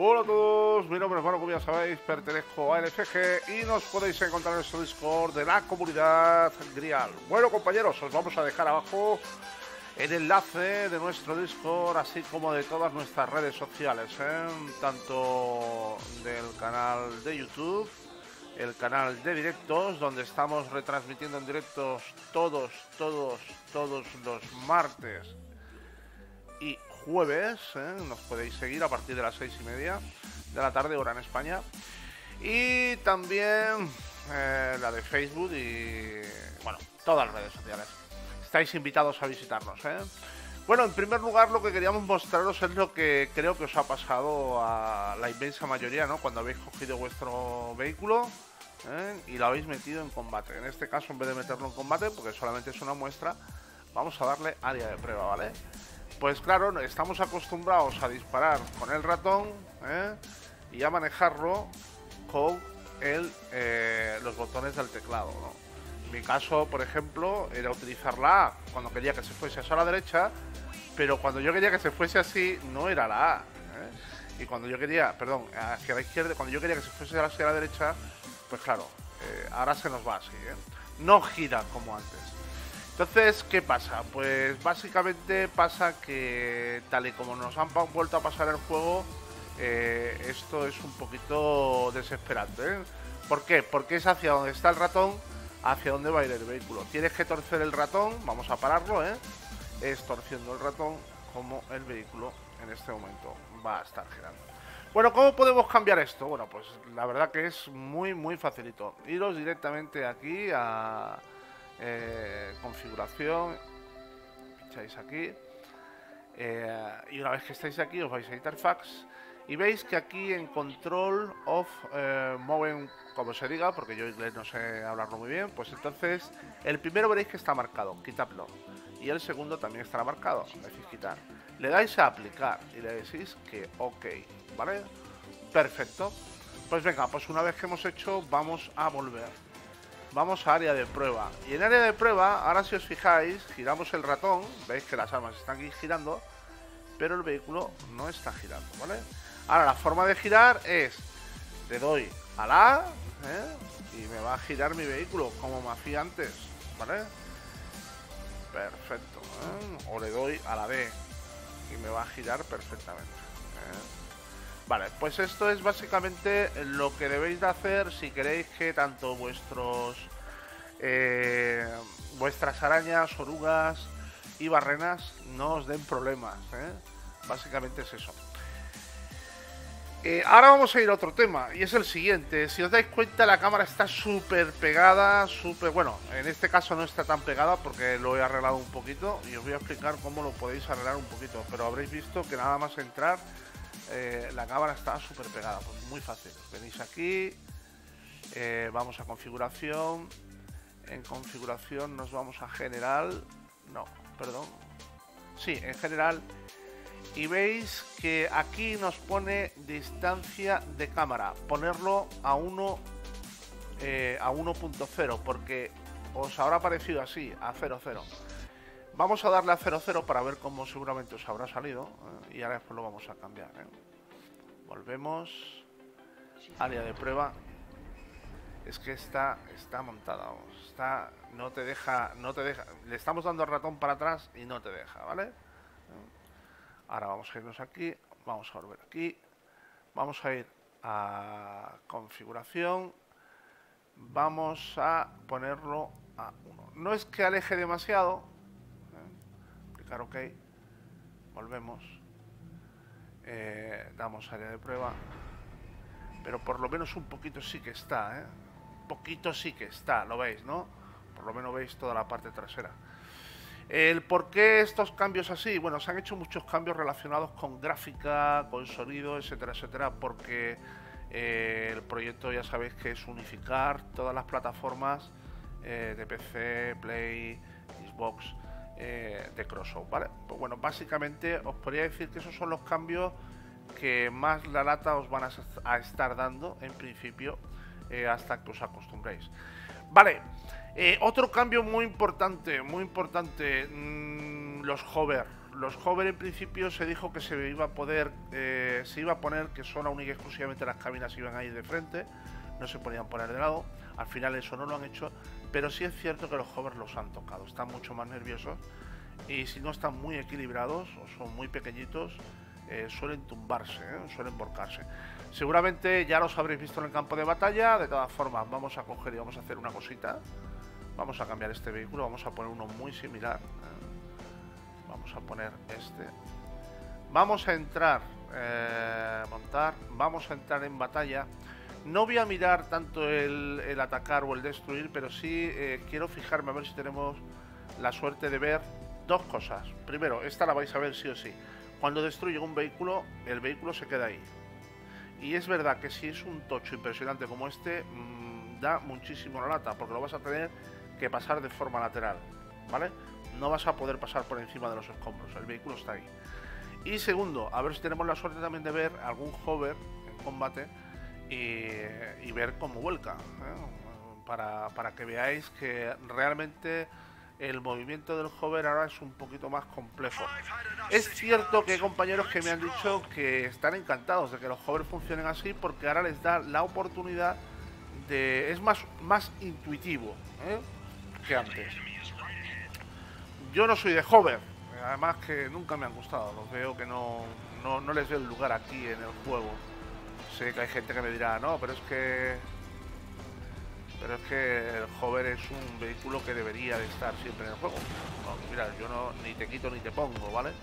Hola a todos, mi nombre es Manu, como ya sabéis, pertenezco a LFG y nos podéis encontrar en nuestro Discord de la comunidad Grial. Bueno compañeros, os vamos a dejar abajo el enlace de nuestro Discord, así como de todas nuestras redes sociales, ¿eh? tanto del canal de YouTube, el canal de directos, donde estamos retransmitiendo en directos todos, todos, todos los martes y jueves. ¿eh? Nos podéis seguir a partir de las seis y media de la tarde, hora en España. Y también eh, la de Facebook y, bueno, todas las redes sociales. Estáis invitados a visitarnos. ¿eh? Bueno, en primer lugar lo que queríamos mostraros es lo que creo que os ha pasado a la inmensa mayoría, ¿no? Cuando habéis cogido vuestro vehículo y lo habéis metido en combate. En este caso, en vez de meterlo en combate, porque solamente es una muestra, vamos a darle área de prueba, ¿vale? Pues claro, estamos acostumbrados a disparar con el ratón ¿eh? y a manejarlo con eh, los botones del teclado. En mi caso, por ejemplo, era utilizar la A cuando quería que se fuese hacia la derecha, pero cuando yo quería que se fuese así, no era la A. ¿eh? Y cuando yo quería, perdón, hacia la izquierda, cuando yo quería que se fuese hacia la derecha, pues claro, ahora se nos va así. No gira como antes. Entonces, ¿qué pasa? Pues básicamente pasa que tal y como nos han vuelto a pasar el juego, eh, esto es un poquito desesperante. ¿eh? ¿Por qué? Porque es hacia donde está el ratón, hacia donde va a ir el vehículo. Tienes que torcer el ratón, vamos a pararlo, ¿eh? Es torciendo el ratón como el vehículo en este momento va a estar girando. Bueno, ¿cómo podemos cambiar esto? Bueno, pues la verdad que es muy, muy facilito. Iros directamente aquí a eh, configuración, echáis aquí eh, y una vez que estáis aquí os vais a interfax y veis que aquí en control of eh, moving, como se diga, porque yo inglés no sé hablarlo muy bien, pues entonces el primero veréis que está marcado, quitadlo y el segundo también estará marcado, decís quitar. Le dais a aplicar y le decís que ok, ¿vale? Perfecto. Pues venga, pues una vez que hemos hecho, vamos a volver vamos a área de prueba. Y en área de prueba, ahora si os fijáis, giramos el ratón, veis que las armas están aquí girando, pero el vehículo no está girando, ¿vale? Ahora, la forma de girar es, le doy a la ¿eh? y me va a girar mi vehículo, como me hacía antes, ¿vale? Perfecto. ¿eh? O le doy a la B, y me va a girar perfectamente. ¿eh? Vale, pues esto es básicamente lo que debéis de hacer si queréis que tanto vuestros eh, vuestras arañas, orugas y barrenas no os den problemas. ¿eh? Básicamente es eso. Eh, ahora vamos a ir a otro tema y es el siguiente. Si os dais cuenta la cámara está súper pegada, súper... Bueno, en este caso no está tan pegada porque lo he arreglado un poquito y os voy a explicar cómo lo podéis arreglar un poquito. Pero habréis visto que nada más entrar eh, la cámara está súper pegada, pues muy fácil. Venís aquí, eh, vamos a configuración, en configuración nos vamos a general, no, perdón, sí, en general, y veis que aquí nos pone distancia de cámara, ponerlo a 1 eh, a 1.0, porque os habrá parecido así, a 0.0. Vamos a darle a 00 para ver cómo seguramente os habrá salido. Eh, y ahora después lo vamos a cambiar. ¿eh? Volvemos. Área de prueba. Es que está, está montada. Está, no te deja, no te deja. Le estamos dando el ratón para atrás y no te deja, ¿vale? ¿Eh? Ahora vamos a irnos aquí. Vamos a volver aquí. Vamos a ir a configuración. Vamos a ponerlo a 1. No es que aleje demasiado, ok, volvemos, eh, damos área de prueba, pero por lo menos un poquito sí que está, ¿eh? poquito sí que está, lo veis, ¿no? Por lo menos veis toda la parte trasera. El por qué estos cambios así, bueno, se han hecho muchos cambios relacionados con gráfica, con sonido, etcétera, etcétera, porque eh, el proyecto ya sabéis que es unificar todas las plataformas eh, de PC, Play, Xbox, eh, de crossover, ¿vale? Pues bueno, básicamente os podría decir que esos son los cambios que más la lata os van a, estar dando en principio eh, hasta que os acostumbréis. Vale, eh, otro cambio muy importante, muy importante, mm, los hover. los hover en principio se dijo que se iba a poder, se iba a poner que son única y exclusivamente las cabinas iban a ir de frente, no se podían poner de lado. Al final eso no lo han hecho, pero sí es cierto que los hovers los han tocado, están mucho más nerviosos y si no están muy equilibrados o son muy pequeñitos, eh, suelen tumbarse, ¿eh? suelen volcarse. Seguramente ya los habréis visto en el campo de batalla, de todas formas vamos a coger y vamos a hacer una cosita. Vamos a cambiar este vehículo, vamos a poner uno muy similar. ¿eh? Vamos a poner este. Vamos a entrar, montar, vamos a entrar en batalla. No voy a mirar tanto el, atacar o el destruir, pero sí quiero fijarme a ver si tenemos la suerte de ver dos cosas. Primero, esta la vais a ver sí o sí. Cuando destruye un vehículo, el vehículo se queda ahí. Y es verdad que si es un tocho impresionante como este, mm, da muchísimo la lata, porque lo vas a tener que pasar de forma lateral, ¿vale? No vas a poder pasar por encima de los escombros, el vehículo está ahí. Y segundo, a ver si tenemos la suerte también de ver algún hover en combate y, ver cómo vuelca, ¿eh? para, para que veáis que realmente el movimiento del hover ahora es un poquito más complejo. Es cierto que hay compañeros que me han dicho que están encantados de que los hovers funcionen así porque ahora les da la oportunidad de... es más, más intuitivo ¿eh? que antes. Yo no soy de hover, además que nunca me han gustado, los veo que no, no, no les veo el lugar aquí en el juego. Sé que hay gente que me dirá, no, pero es que pero es que el Hover es un vehículo que debería de estar siempre en el juego. mira, yo no ni te quito ni te pongo, ¿vale? Vale,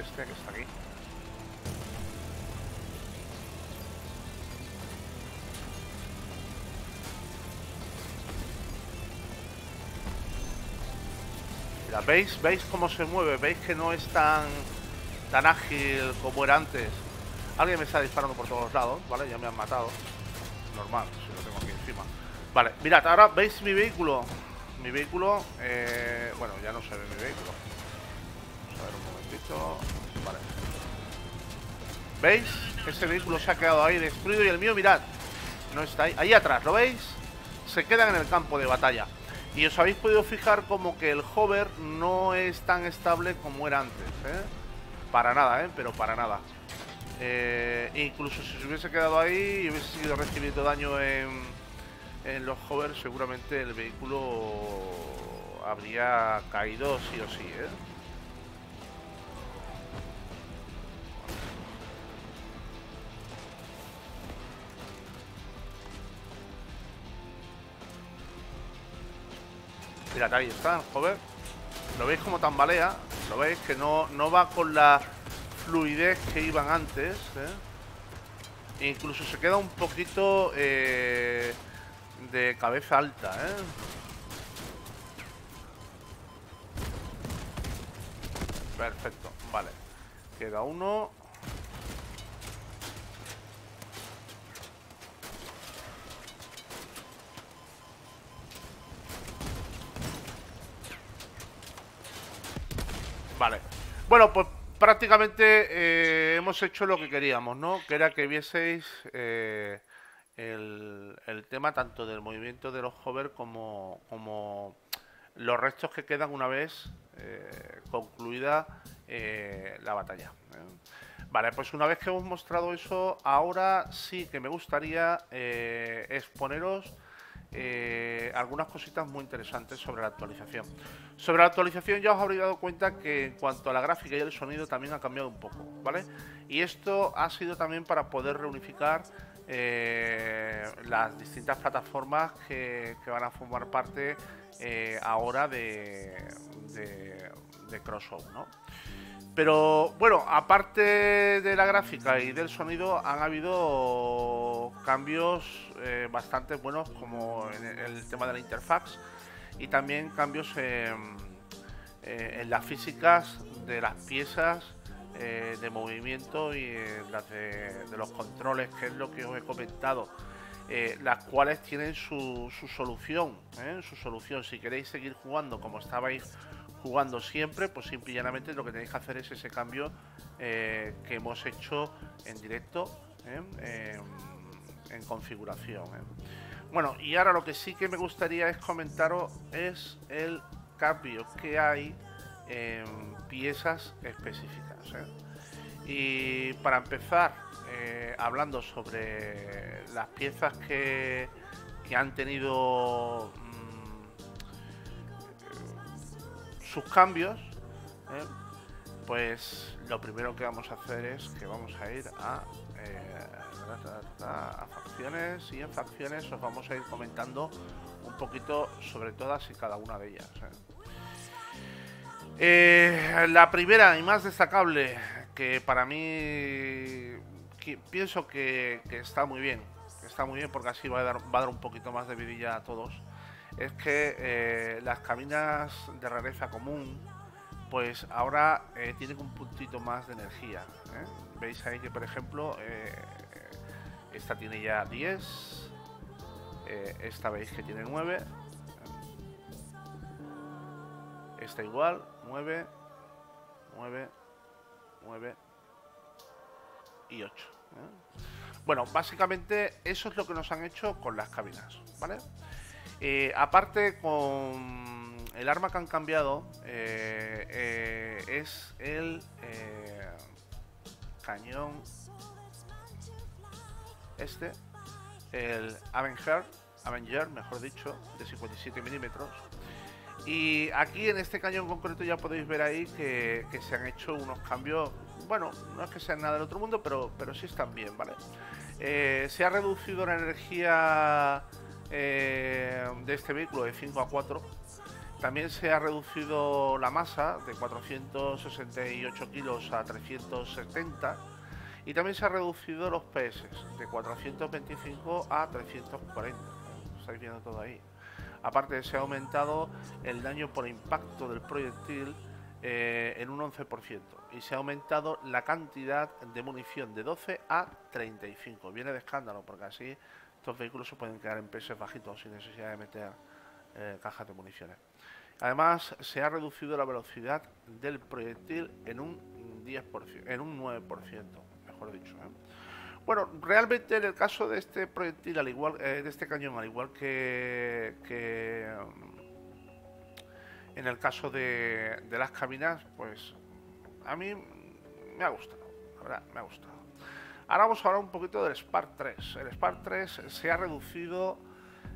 este que está aquí. ¿veis? ¿Veis cómo se mueve? ¿Veis que no es tan, tan ágil como era antes? Alguien me está disparando por todos lados, ¿vale? Ya me han matado. Normal, si lo tengo aquí encima. Vale, mirad, ahora veis mi vehículo. Mi vehículo, eh, bueno, ya no se ve mi vehículo. A ver un momentito. Vale. ¿Veis? Ese vehículo se ha quedado ahí destruido y el mío, mirad, no está ahí. Ahí atrás, ¿lo veis? Se quedan en el campo de batalla. Y os habéis podido fijar como que el hover no es tan estable como era antes, ¿eh? Para nada, ¿eh? Pero para nada. Eh, incluso si se hubiese quedado ahí y hubiese seguido recibiendo daño en, en los hovers, seguramente el vehículo habría caído sí o sí, ¿eh? Mirad, ahí está, joder. ¿Lo veis como tambalea? ¿Lo veis? Que no, no va con la fluidez que iban antes. ¿eh? incluso se queda un poquito eh, de cabeza alta, ¿eh? Perfecto, vale. Queda uno. Vale. Bueno, pues prácticamente eh, hemos hecho lo que queríamos, ¿no? Que era que vieseis eh, el, tema tanto del movimiento de los hover como, los restos que quedan una vez eh, concluida la batalla. Vale, pues una vez que hemos mostrado eso, ahora sí que me gustaría exponeros eh, algunas cositas muy interesantes sobre la actualización. Sobre la actualización ya os habréis dado cuenta que en cuanto a la gráfica y el sonido también ha cambiado un poco, ¿vale? Y esto ha sido también para poder reunificar eh, las distintas plataformas que, van a formar parte eh, ahora de, de, de Crossover, ¿no? Pero bueno, aparte de la gráfica y del sonido, han habido cambios eh, bastante buenos como en el tema de la interfaz y también cambios en, eh, las físicas de las piezas eh, de movimiento y las de, los controles, que es lo que os he comentado. las cuales tienen su, solución, su solución. Si queréis seguir jugando como estabais jugando siempre, pues simple y llanamente lo que tenéis que hacer es ese cambio que hemos hecho en directo en configuración. Bueno, y ahora lo que sí que me gustaría es comentaros es el cambio que hay en piezas específicas. Y para empezar, eh, hablando sobre las piezas que, que han tenido mm, sus cambios, ¿eh? pues lo primero que vamos a hacer es que vamos a ir a, eh, a facciones y en facciones os vamos a ir comentando un poquito sobre todas y cada una de ellas. la primera y más destacable que para mí pienso que, está muy bien, está muy bien porque así va a dar, un poquito más de vidilla a todos, es que eh, las cabinas de rareza común, pues ahora eh, un puntito más de energía. ¿eh? Veis ahí que, por ejemplo, esta tiene ya 10, esta veis que tiene 9, esta igual, 9, 9, 9 y 8. ¿eh? Bueno, básicamente eso es lo que nos han hecho con las cabinas, ¿vale? Eh, aparte con el arma que han cambiado eh, es el cañón este, el Avenger, Avenger, mejor dicho, de 57 milímetros. Y aquí en este cañón concreto ya podéis ver ahí que se han hecho unos cambios bueno, no es que sean nada del otro mundo, pero, pero sí están bien, ¿vale? Eh, se ha reducido la energía eh, de este vehículo de 5 a 4. También se ha reducido la masa de 468 kilos a 370. Y también se ha reducido los PS de 425 a 340. Estáis viendo todo ahí. Aparte se ha aumentado el daño por impacto del proyectil eh, en un 11% y se ha aumentado la cantidad de munición de 12 a 35. Viene de escándalo porque así estos vehículos se pueden quedar en pesos bajitos sin necesidad de meter eh, cajas de municiones. Además, se ha reducido la velocidad del proyectil en un 10%, en un 9%, mejor dicho. ¿eh? Bueno, realmente en el caso de este proyectil, al igual de este cañón, al igual que, que en el caso de, las cabinas, pues a mí me ha gustado, me ha gustado. Ahora vamos a hablar un poquito del Spark 3. El Spark 3 se ha reducido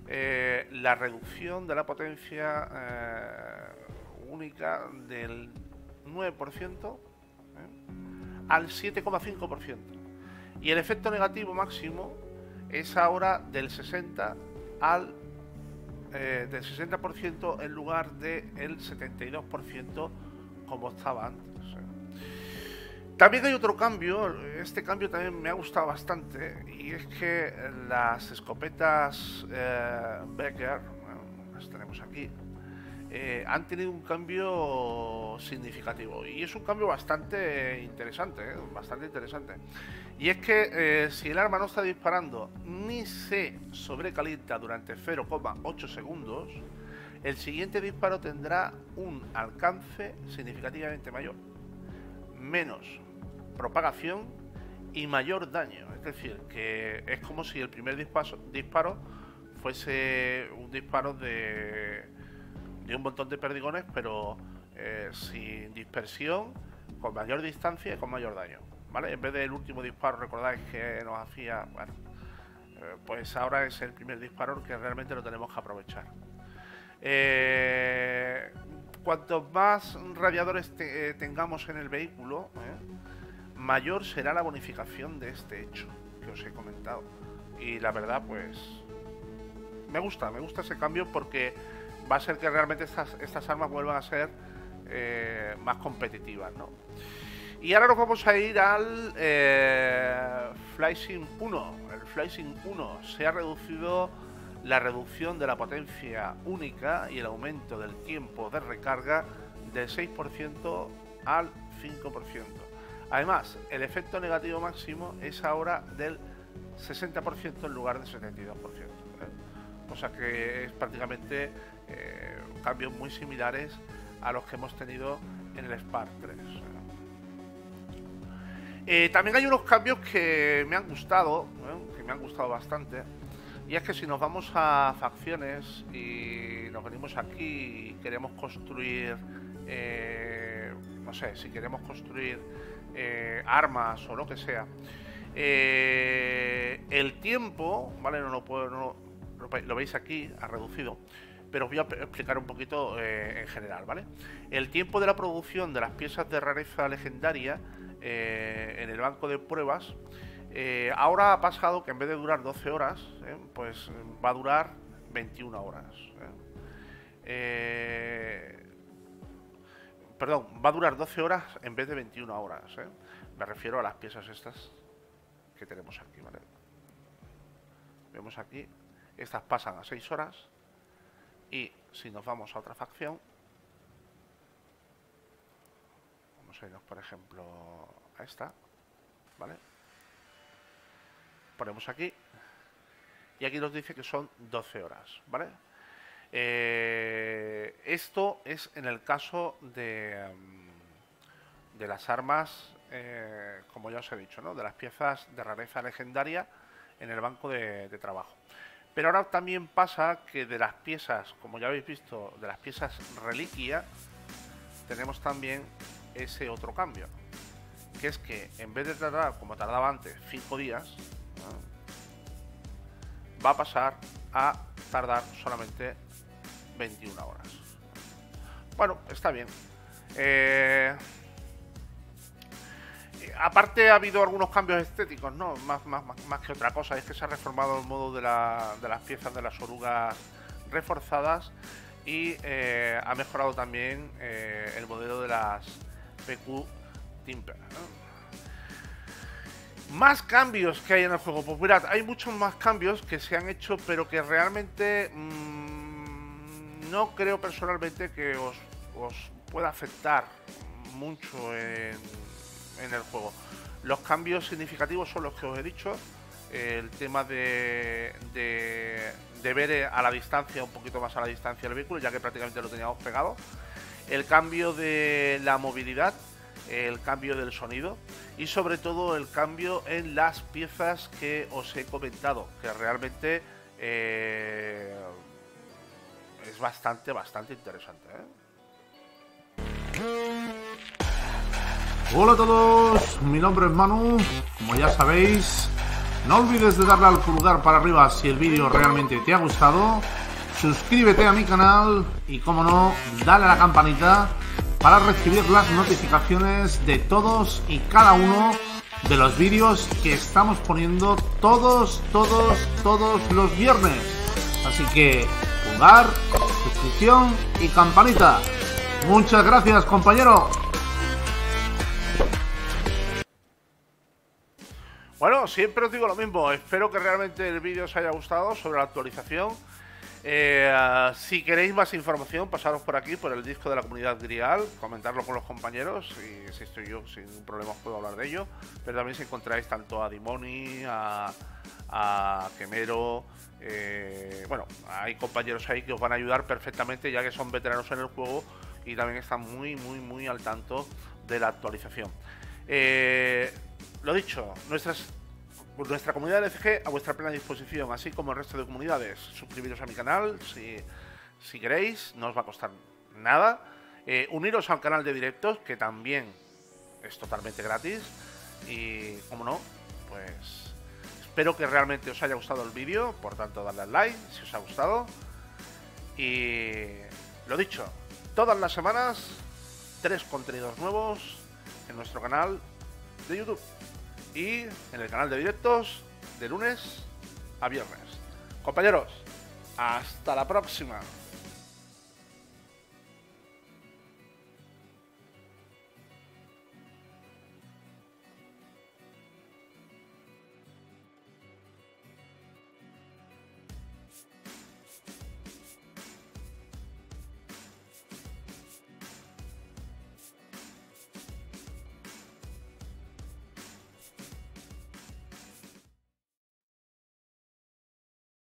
eh, la reducción de la potencia eh, única del 9% eh, al 7,5%. Y el efecto negativo máximo es ahora del 60 al eh, del 60% en lugar del 72% como estaba antes. También hay otro cambio, este cambio también me ha gustado bastante, y es que las escopetas eh, Becker, las tenemos aquí, eh, han tenido un cambio significativo y es un cambio bastante interesante, ¿eh? bastante interesante. Y es que eh, si el arma no está disparando ni se sobrecalienta durante 0,8 segundos, el siguiente disparo tendrá un alcance significativamente mayor, menos propagación y mayor daño. Es decir, que es como si el primer disparo, fuese un disparo de de un montón de perdigones, pero eh, sin dispersión, con mayor distancia y con mayor daño. ¿Vale? En vez del último disparo, recordáis que nos hacía, bueno, eh, pues ahora es el primer disparo que realmente lo tenemos que aprovechar. Eh, cuantos más radiadores tengamos en el vehículo, mayor será la bonificación de este hecho que os he comentado. Y la verdad, pues me gusta, me gusta ese cambio porque va a ser que realmente estas, armas vuelvan a ser eh, más competitivas, ¿no? Y ahora nos vamos a ir al eh, 1. El Flysing 1 se ha reducido la reducción de la potencia única y el aumento del tiempo de recarga del 6% al 5%. Además, el efecto negativo máximo es ahora del 60% en lugar de 72%. O sea que es prácticamente cambios muy similares a los que hemos tenido en el Spark 3. Eh, también hay unos cambios que me han gustado, que me han gustado bastante. Y es que si nos vamos a facciones y nos venimos aquí y queremos construir, eh, no sé, si queremos construir eh, armas o lo que sea, el tiempo, ¿vale? No lo puedo, no, lo veis aquí, ha reducido pero os voy a explicar un poquito en general, ¿vale? El tiempo de la producción de las piezas de rareza legendaria eh, en el banco de pruebas, eh, ahora ha pasado que en vez de durar 12 horas, eh, pues va a durar 21 horas. perdón, va a durar 12 horas en vez de 21 horas. Me refiero a las piezas estas que tenemos aquí, ¿vale? Vemos aquí, estas pasan a 6 horas y si nos vamos a otra facción, por ejemplo, a esta, ¿vale? Ponemos aquí y aquí nos dice que son 12 horas, ¿vale? Eh, esto es en el caso de, mm, de las armas, eh, como ya os he dicho, ¿no? De las piezas de rareza legendaria en el banco de, de trabajo. Pero ahora también pasa que de las piezas, como ya habéis visto, de las piezas reliquia, tenemos también ese otro cambio, que es que en vez de tardar como tardaba antes 5 días, va a pasar a tardar solamente 21 horas. Bueno, está bien. Eh, aparte ha habido algunos cambios estéticos, ¿no? Más, más, más, que otra cosa. Es que se ha reformado el modo de, las piezas de las orugas reforzadas y eh, ha mejorado también eh, el modelo de las PQ Timper. Más cambios que hay en el juego. Pues mirad, hay muchos más cambios que se han hecho, pero que realmente mm, no creo personalmente que os, pueda afectar mucho en, el juego. Los cambios significativos son los que os he dicho. El tema de, de, de ver a la distancia, un poquito más a la distancia el vehículo, ya que prácticamente lo teníamos pegado el cambio de la movilidad, el cambio del sonido y sobre todo el cambio en las piezas que os he comentado, que realmente eh, es bastante, bastante interesante. ¿eh? Hola a todos, mi nombre es Manu, como ya sabéis, no olvides de darle al pulgar para arriba si el vídeo realmente te ha gustado suscríbete a mi canal y como no, dale a la campanita para recibir las notificaciones de todos y cada uno de los vídeos que estamos poniendo todos, todos, todos los viernes. Así que, jugar, suscripción y campanita. Muchas gracias, compañero. Bueno, siempre os digo lo mismo. Espero que realmente el vídeo os haya gustado sobre la actualización eh, si queréis más información, pasaros por aquí, por el disco de la comunidad Grial, comentarlo con los compañeros y si estoy yo sin ningún problema os puedo hablar de ello. Pero también si encontráis tanto a Dimoni, a, a Quemero, eh, bueno, hay compañeros ahí que os van a ayudar perfectamente ya que son veteranos en el juego y también están muy, muy, muy al tanto de la actualización. Eh, lo dicho, nuestras nuestra comunidad LCG a vuestra plena disposición, así como el resto de comunidades. Suscribiros a mi canal si, si queréis, no os va a costar nada. Eh, uniros al canal de directos, que también es totalmente gratis. Y, como no, pues espero que realmente os haya gustado el vídeo. Por tanto, dadle al like si os ha gustado. Y lo dicho, todas las semanas, tres contenidos nuevos en nuestro canal de YouTube y en el canal de directos de lunes a viernes. Compañeros, hasta la próxima.